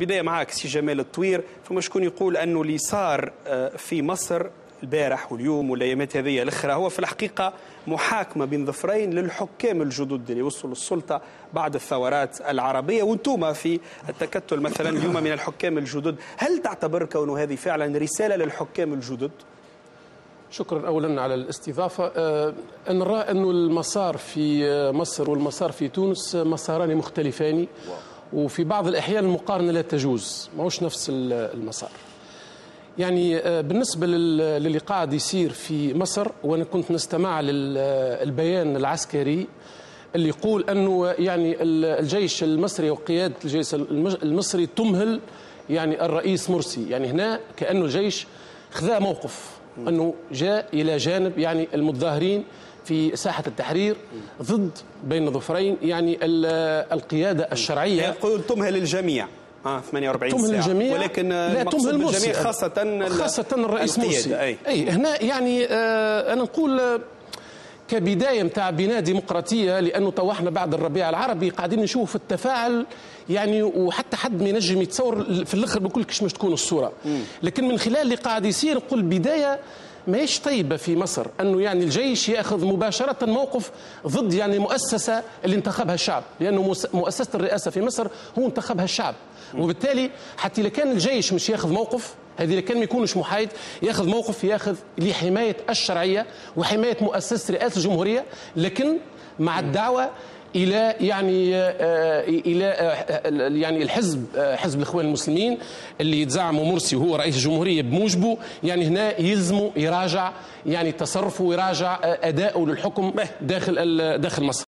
بداية معك سي جمال الطوير. فما شكون يقول أنه اللي صار في مصر البارح واليوم والأيامات هذه الأخرى هو في الحقيقة محاكمة بين ظفرين للحكام الجدد اللي وصلوا للسلطة بعد الثورات العربية. وأنتم في التكتل مثلا اليوم من الحكام الجدد، هل تعتبر كون هذه فعلا رسالة للحكام الجدد؟ شكرا اولا على الاستضافة. أه نرى انه المسار في مصر والمسار في تونس مساران مختلفان. وفي بعض الأحيان المقارنة لا تجوز ماهوش نفس المسار. يعني بالنسبة للي قاعد يصير في مصر وأنا كنت نستمع للبيان العسكري اللي يقول أنه يعني الجيش المصري وقياده الجيش المصري تمهل يعني الرئيس مرسي. يعني هنا كأنه الجيش خذا موقف. أنه جاء إلى جانب يعني المتظاهرين في ساحة التحرير ضد بين ظفرين يعني القيادة الشرعية. يقول تمهل الجميع. آه 48 تمهل ساعة. الجميع؟ ولكن لا تمهل الجميع مرسي خاصة خاصة الرئيس مرسي أي. أي هنا يعني آه أنا نقول كبداية متاع بناء ديمقراطية لأنه تو إحنا بعد الربيع العربي. قاعدين نشوف التفاعل يعني وحتى حد ما ينجم يتصور في الآخر بكل كش مش تكون الصورة. لكن من خلال اللي قاعد يصير نقول بداية ماهيش طيبة في مصر أنه يعني الجيش يأخذ مباشرة موقف ضد يعني مؤسسة اللي انتخبها الشعب لأنه مؤسسة الرئاسة في مصر هو انتخبها الشعب. وبالتالي حتى إذا كان الجيش مش يأخذ موقف هذه إذا كان ما يكونش محايد يأخذ موقف يأخذ لحماية الشرعية وحماية مؤسسة رئاسة الجمهورية لكن مع الدعوة إلى يعني إلى يعني الحزب حزب الإخوان المسلمين اللي يتزعموا مرسي وهو رئيس الجمهورية بموجبه يعني هنا يلزموا يراجع يعني تصرفه ويراجع أداؤه للحكم داخل داخل مصر.